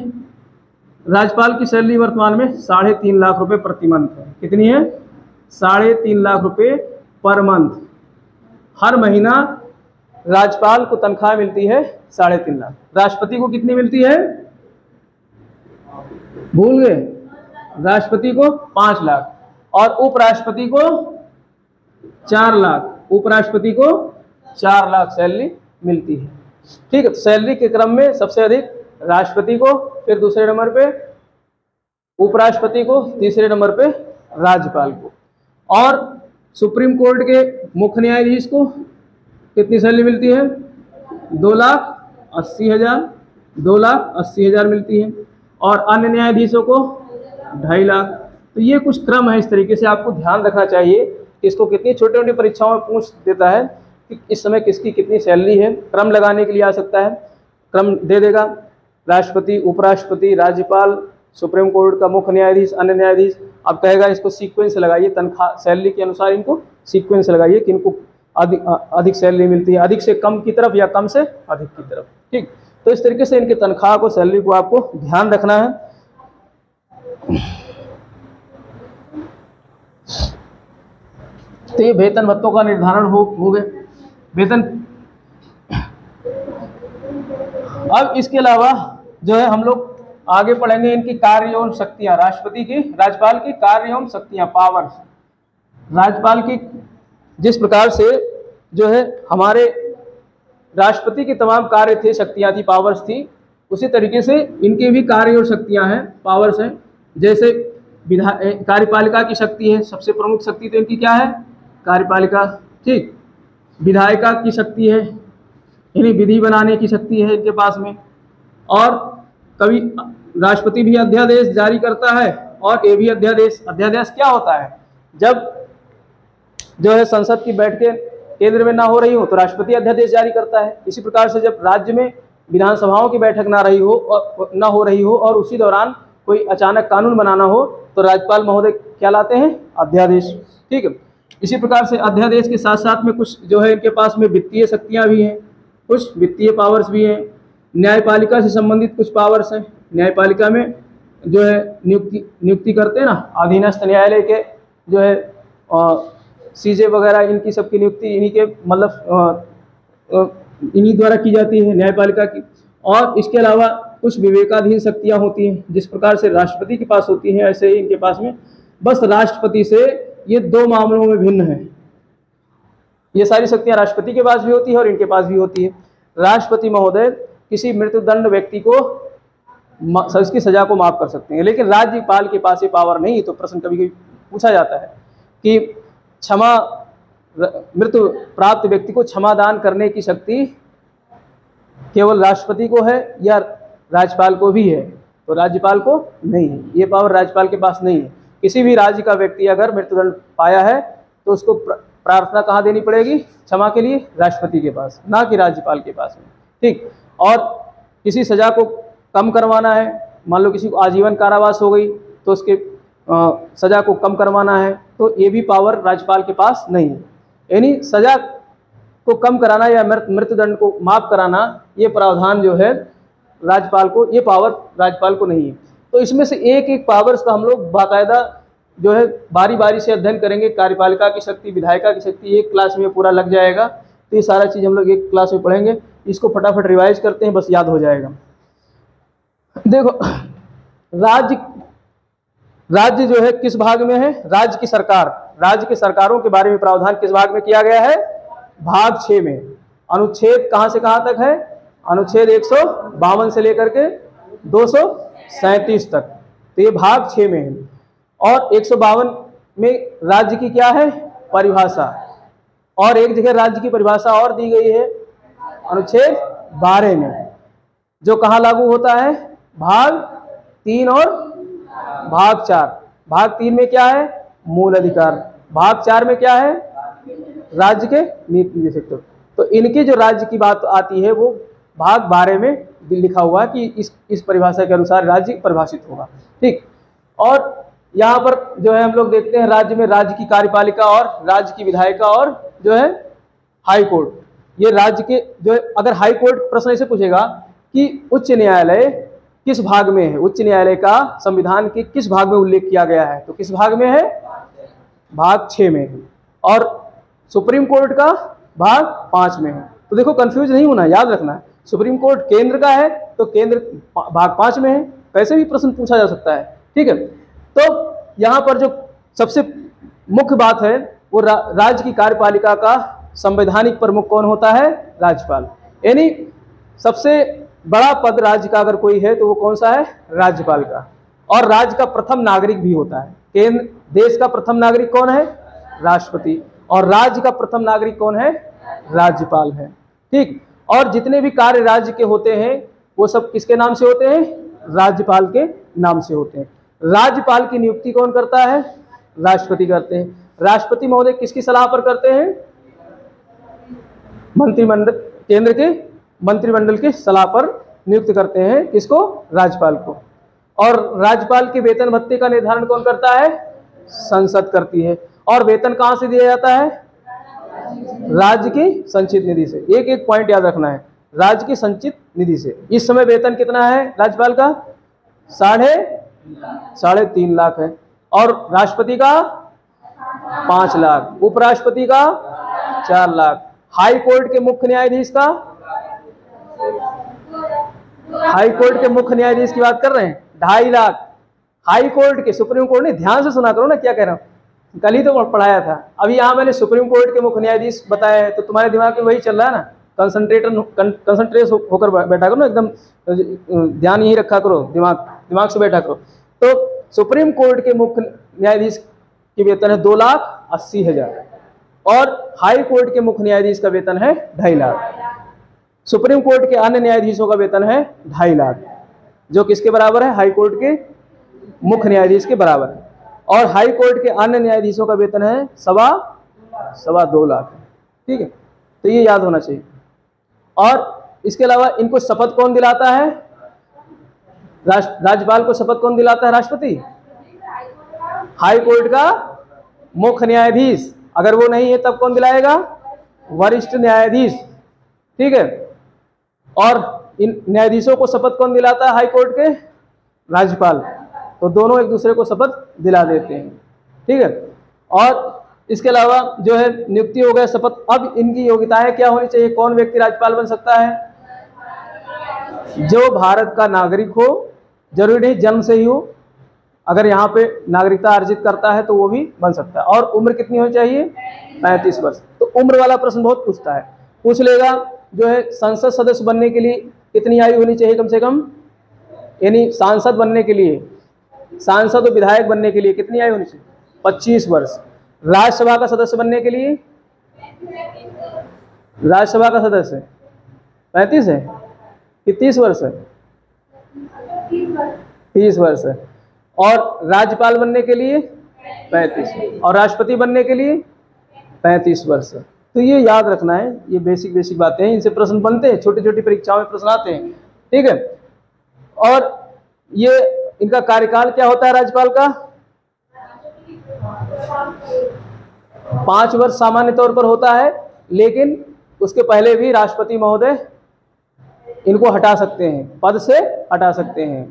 राज्यपाल की सैलरी वर्तमान में साढ़े तीन लाख रुपए प्रति मंथ है। कितनी है? साढ़े तीन लाख रुपए पर मंथ। हर महीना राज्यपाल को तनख्वाह मिलती है साढ़े तीन लाख। राष्ट्रपति को कितनी मिलती है? भूल गए। राष्ट्रपति को पाँच लाख और उपराष्ट्रपति को चार लाख। उपराष्ट्रपति को चार लाख सैलरी मिलती है। ठीक है तो सैलरी के क्रम में सबसे अधिक राष्ट्रपति को, फिर दूसरे नंबर पे उपराष्ट्रपति को, तीसरे नंबर पे राज्यपाल को। और सुप्रीम कोर्ट के मुख्य न्यायाधीश को कितनी सैलरी मिलती है? दो लाख अस्सी हज़ार, दो लाख अस्सी हज़ार मिलती है। और अन्य न्यायाधीशों को ढाई लाख। तो ये कुछ क्रम है, इस तरीके से आपको ध्यान रखना चाहिए कि इसको कितनी छोटी छोटी परीक्षाओं में पूछ देता है। कि इस समय किसकी कितनी सैलरी है, क्रम लगाने के लिए आ सकता है, क्रम दे देगा। राष्ट्रपति, उपराष्ट्रपति, राज्यपाल, सुप्रीम कोर्ट का मुख्य न्यायाधीश, अन्य न्यायाधीश, अब कहेगा इसको सीक्वेंस लगाइए तनख्वाह सैलरी के अनुसार इनको सीक्वेंस लगाइए कि इनको अधिक अधिक सैलरी मिलती है, अधिक से कम की तरफ़ या कम से अधिक की तरफ़। ठीक? तो इस तरीके से इनकी तनख्वाह को, सैलरी को आपको ध्यान रखना है। तो ये वेतन भत्तों का निर्धारण हो हो गए वेतन। अब इसके अलावा जो है हम लोग आगे पढ़ेंगे इनकी कार्य एवं शक्तियाँ, राष्ट्रपति की, राज्यपाल की कार्य एवं शक्तियाँ पावर्स राज्यपाल की जिस प्रकार से जो है हमारे राष्ट्रपति के तमाम कार्य थे, शक्तियाँ थी पावर्स थी, उसी तरीके से इनके भी कार्य और शक्तियाँ हैं पावर्स हैं। जैसे विधा कार्यपालिका की शक्ति है, सबसे प्रमुख शक्ति तो इनकी क्या है? कार्यपालिका, ठीक। विधायिका की शक्ति है, यानी विधि बनाने की शक्ति है इनके पास में। और कभी राष्ट्रपति भी अध्यादेश जारी करता है और ये भी अध्यादेश अध्यादेश क्या होता है? जब जो है संसद की बैठकें केंद्र में ना हो रही हो तो राष्ट्रपति अध्यादेश जारी करता है। इसी प्रकार से जब राज्य में विधानसभाओं की बैठक ना रही हो, और ना हो रही हो, और उसी दौरान कोई अचानक कानून बनाना हो तो राज्यपाल महोदय क्या लाते हैं? अध्यादेश। ठीक है। इसी प्रकार से अध्यादेश के साथ साथ में कुछ जो है इनके पास में वित्तीय शक्तियाँ भी हैं, कुछ वित्तीय पावर्स भी हैं। न्यायपालिका से संबंधित कुछ पावर्स हैं। न्यायपालिका में जो है नियुक्ति नियुक्ति करते हैं ना, अधीनस्थ न्यायालय के जो है सीजे वगैरह इनकी सबकी नियुक्ति इन्हीं के मतलब इन्हीं द्वारा की जाती है, न्यायपालिका की। और इसके अलावा कुछ विवेकाधीन शक्तियाँ होती हैं, जिस प्रकार से राष्ट्रपति के पास होती हैं, ऐसे ही इनके पास में बस राष्ट्रपति से ये दो मामलों में भिन्न है। ये सारी शक्तियाँ राष्ट्रपति के पास भी होती है और इनके पास भी होती है। राष्ट्रपति महोदय किसी मृत्युदंड व्यक्ति को उसकी सजा को माफ़ कर सकते हैं। लेकिन राज्यपाल के पास ये पावर नहीं है तो प्रश्न कभी कभी पूछा जाता है कि क्षमा मृत्यु प्राप्त व्यक्ति को क्षमा दान करने की शक्ति केवल राष्ट्रपति को है या राज्यपाल को भी है? तो राज्यपाल को नहीं है। ये पावर राज्यपाल के पास नहीं है। किसी भी राज्य का व्यक्ति अगर मृत्युदंड पाया है तो उसको प्रार्थना कहाँ देनी पड़ेगी? क्षमा के लिए राष्ट्रपति के पास, ना कि राज्यपाल के पास में। ठीक? और किसी सजा को कम करवाना है, मान लो किसी को आजीवन कारावास हो गई तो उसके सजा को कम करवाना है तो ये भी पावर राज्यपाल के पास नहीं है। यानी सजा को कम कराना या मृत्युदंड को माफ़ कराना, ये प्रावधान जो है, राज्यपाल को, ये पावर राज्यपाल को नहीं है। तो इसमें से एक एक पावर्स का हम लोग बाकायदा जो है बारी बारी से अध्ययन करेंगे। कार्यपालिका की शक्ति, विधायिका की शक्ति, एक क्लास में पूरा लग जाएगा। तो ये सारा चीज़ हम लोग एक क्लास में पढ़ेंगे। इसको फटाफट रिवाइज करते हैं, बस याद हो जाएगा। देखो, राज्य राज्य जो है किस भाग में है? राज्य की सरकार। राज्य की सरकारों के बारे में प्रावधान किस भाग में किया गया है? भाग छ में। अनुच्छेद कहाँ से कहाँ तक है? अनुच्छेद एक सौ बावन से लेकर के दो सौ तक। तो ये भाग छ में है। और एक सौ बावन में राज्य की क्या है? परिभाषा। और एक जगह राज्य की परिभाषा और दी गई है अनुच्छेद बारह में, जो कहाँ लागू होता है? भाग तीन और भाग चार। भाग तीन में क्या है? मूल अधिकार। भाग चार में क्या है? राज्य के नीति तो इनके जो राज्य की बात आती है, वो भाग बारह में लिखा हुआ है कि इस इस परिभाषा के अनुसार राज्य परिभाषित होगा। ठीक? और यहाँ पर जो है हम लोग देखते हैं राज्य में राज्य की कार्यपालिका और राज्य की विधायिका और जो है हाई कोर्ट। ये राज्य के जो है, अगर हाई कोर्ट प्रश्न ऐसे पूछेगा कि उच्च न्यायालय किस भाग में है? उच्च न्यायालय का संविधान के किस भाग में उल्लेख किया गया है? तो किस भाग में है? भाग छ में है। और सुप्रीम कोर्ट का भाग पाँच में है। तो देखो कंफ्यूज नहीं होना, याद रखना। है सुप्रीम कोर्ट केंद्र का है तो केंद्र भाग पाँच में है। कैसे भी प्रश्न पूछा जा सकता है ठीक है? तो यहाँ पर जो सबसे मुख्य बात है वो रा, राज्य की कार्यपालिका का संवैधानिक प्रमुख कौन होता है? राज्यपाल। यानी सबसे बड़ा पद राज्य का अगर कोई है तो वो कौन सा है? राज्यपाल का। और राज्य का प्रथम नागरिक भी होता है। केंद्र देश का प्रथम नागरिक कौन है? राष्ट्रपति। और राज्य का प्रथम नागरिक कौन है? राज्यपाल है। ठीक? और जितने भी कार्य राज्य के होते हैं, वो सब किसके नाम से होते हैं? राज्यपाल के नाम से होते हैं। राज्यपाल की नियुक्ति कौन करता है? राष्ट्रपति करते हैं। राष्ट्रपति महोदय किसकी सलाह पर करते हैं? मंत्रिमंडल केंद्र के, मंत्रिमंडल की सलाह पर नियुक्त करते हैं। किसको? राज्यपाल को। और राज्यपाल के वेतन भत्ते का निर्धारण कौन करता है? संसद करती है। और वेतन कहाँ से दिया जाता है? राज्य की संचित निधि से। एक एक पॉइंट याद रखना है। राज्य की संचित निधि से। इस समय वेतन कितना है राज्यपाल का? साढ़े साढ़े तीन लाख है। और राष्ट्रपति का? पाँच लाख। उपराष्ट्रपति का? चार लाख। हाई कोर्ट के मुख्य न्यायाधीश का? हाई कोर्ट के मुख्य न्यायाधीश की बात कर रहे हैं। ढाई लाख। हाई कोर्ट के सुप्रीम कोर्ट ने ध्यान से सुना करो ना क्या कह रहा हूँ। कल ही तो पढ़ाया था। अभी यहाँ मैंने सुप्रीम कोर्ट के मुख्य न्यायाधीश बताया है तो तुम्हारे दिमाग में वही चल रहा है ना? कंसंट्रेटर कंसंट्रेट होकर बैठा करो ना, एकदम ध्यान यही रखा करो, दिमाग दिमाग से बैठा करो। तो सुप्रीम कोर्ट के मुख्य न्यायाधीश की वेतन है दो लाख अस्सी हज़ार और हाई कोर्ट के मुख्य न्यायाधीश का वेतन है ढाई लाख। सुप्रीम कोर्ट के अन्य न्यायाधीशों का वेतन है ढाई लाख, जो किसके बराबर है? हाई कोर्ट के मुख्य न्यायाधीश के बराबर है। और हाई कोर्ट के अन्य न्यायाधीशों का वेतन है सवा सवा दो लाख। ठीक है? तो ये याद होना चाहिए। और इसके अलावा इनको शपथ कौन दिलाता है? राज्यपाल को शपथ कौन दिलाता है? राष्ट्रपति। हाई कोर्ट का मुख्य न्यायाधीश। अगर वो नहीं है, तब कौन दिलाएगा? वरिष्ठ न्यायाधीश। ठीक है? और इन न्यायाधीशों को शपथ कौन दिलाता है हाई कोर्ट के? राज्यपाल। तो दोनों एक दूसरे को शपथ दिला देते हैं। ठीक है? और इसके अलावा जो है, नियुक्ति हो गया, शपथ। अब इनकी योग्यताएँ क्या होनी चाहिए? कौन व्यक्ति राज्यपाल बन सकता है? जो भारत का नागरिक हो, ज़रूरी नहीं, जन्म से ही हो, अगर यहाँ पे नागरिकता अर्जित करता है तो वो भी बन सकता है। और उम्र कितनी होनी चाहिए? पैंतीस वर्ष। तो उम्र वाला प्रश्न बहुत पूछता है। पूछ लेगा, जो है, संसद सदस्य बनने के लिए कितनी आयु होनी चाहिए कम से कम? यानी सांसद बनने के लिए। सांसद और विधायक बनने के लिए कितनी आयु होनी चाहिए? पच्चीस वर्ष। राज्यसभा का सदस्य बनने के लिए? राज्यसभा का सदस्य। पैंतीस है? कि तीस वर्ष है? तीस वर्ष है। और राज्यपाल बनने के लिए? पैंतीस। और राष्ट्रपति बनने के लिए? पैंतीस वर्ष तो ये याद रखना है, ये बेसिक बेसिक बातें हैं, इनसे प्रश्न बनते हैं छोटी छोटी परीक्षाओं में प्रश्न आते हैं। ठीक है? और ये इनका कार्यकाल क्या होता है राज्यपाल का? पाँच वर्ष सामान्य तौर पर होता है, लेकिन उसके पहले भी राष्ट्रपति महोदय इनको हटा सकते हैं, पद से हटा सकते हैं।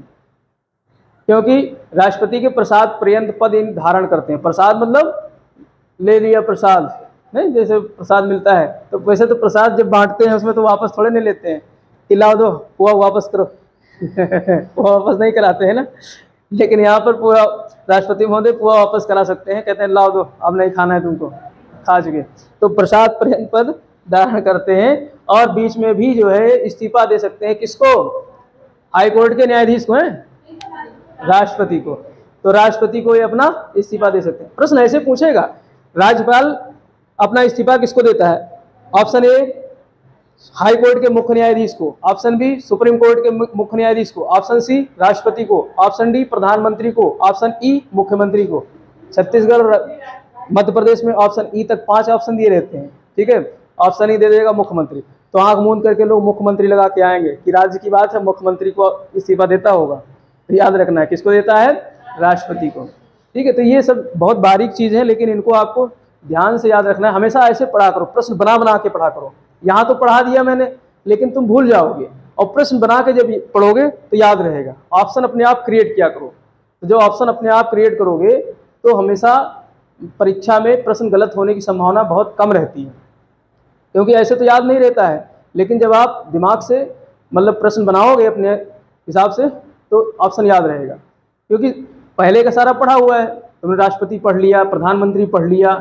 क्योंकि राष्ट्रपति के प्रसाद पर्यंत पद इन धारण करते हैं। प्रसाद मतलब ले लिया प्रसाद, नहीं, जैसे प्रसाद मिलता है। तो वैसे तो प्रसाद जब बांटते हैं, उसमें तो वापस थोड़े नहीं लेते हैं। खिलाओ दो, पुआ वापस करो। *laughs* वापस नहीं कराते हैं ना? लेकिन यहाँ पर पूरा राष्ट्रपति महोदय पुआ वापस करा सकते हैं। कहते हैं, लाओ दो, अब नहीं खाना है तुमको, खा चुके तो प्रसाद पर्यंत पद धारण करते हैं और बीच में भी जो है इस्तीफा दे सकते हैं। किसको? हाई कोर्ट के न्यायाधीश को हैं? राष्ट्रपति को। तो राष्ट्रपति को ये अपना इस्तीफा दे सकते हैं। प्रश्न ऐसे पूछेगा, राज्यपाल अपना इस्तीफा किसको देता है? ऑप्शन ए हाई कोर्ट के मुख्य न्यायाधीश को, ऑप्शन बी, सुप्रीम कोर्ट के मुख्य न्यायाधीश को, ऑप्शन सी, राष्ट्रपति को, ऑप्शन डी, प्रधानमंत्री को, ऑप्शन ई, मुख्यमंत्री को। छत्तीसगढ़ मध्य प्रदेश में ऑप्शन ई तक पाँच ऑप्शन दिए रहते हैं, ठीक है? ऑप्शन ई दे देगा मुख्यमंत्री। तो आँख मूंद करके लोग मुख्यमंत्री लगा के आएँगे कि राज्य की बात है, मुख्यमंत्री को इस्तीफा देता होगा। तो याद रखना है, किसको देता है? राष्ट्रपति को, ठीक है? तो ये सब बहुत बारीक चीज़ है, लेकिन इनको आपको ध्यान से याद रखना है। हमेशा ऐसे पढ़ा करो, प्रश्न बना बना के पढ़ा करो। यहाँ तो पढ़ा दिया मैंने, लेकिन तुम भूल जाओगे। और प्रश्न बना के जब पढ़ोगे तो याद रहेगा। ऑप्शन अपने आप क्रिएट किया करो। तो जब ऑप्शन अपने आप क्रिएट करोगे तो हमेशा परीक्षा में प्रश्न गलत होने की संभावना बहुत कम रहती है। क्योंकि ऐसे तो याद नहीं रहता है। लेकिन जब आप दिमाग से मतलब प्रश्न बनाओगे अपने हिसाब से तो ऑप्शन याद रहेगा। क्योंकि पहले का सारा पढ़ा हुआ है। तुमने राष्ट्रपति पढ़ लिया, प्रधानमंत्री पढ़ लिया,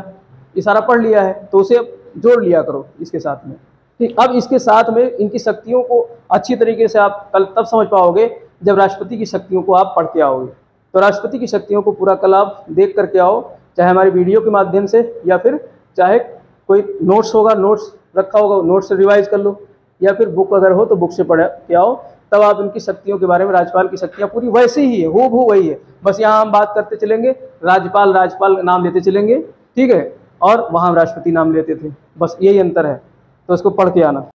ये सारा पढ़ लिया है। तो उसे जोड़ लिया करो इसके साथ में। ठीक, अब इसके साथ में इनकी शक्तियों को अच्छी तरीके से आप कल तब समझ पाओगे जब राष्ट्रपति की शक्तियों को आप पढ़ के आओगे। तो राष्ट्रपति की शक्तियों को पूरा कल आप देख करके आओ, चाहे हमारी वीडियो के माध्यम से या फिर चाहे कोई नोट्स होगा, नोट्स रखा होगा, नोट्स से रिवाइज कर लो, या फिर बुक अगर हो तो बुक से पढ़ के आओ, तब आप इनकी शक्तियों के बारे में, राज्यपाल की शक्तियाँ पूरी वैसे ही है हो वही है। बस यहाँ हम बात करते चलेंगे, राज्यपाल राज्यपाल नाम लेते चलेंगे, ठीक है? और वहाँ राष्ट्रपति नाम लेते थे। बस यही अंतर है। तो इसको पढ़ के आना।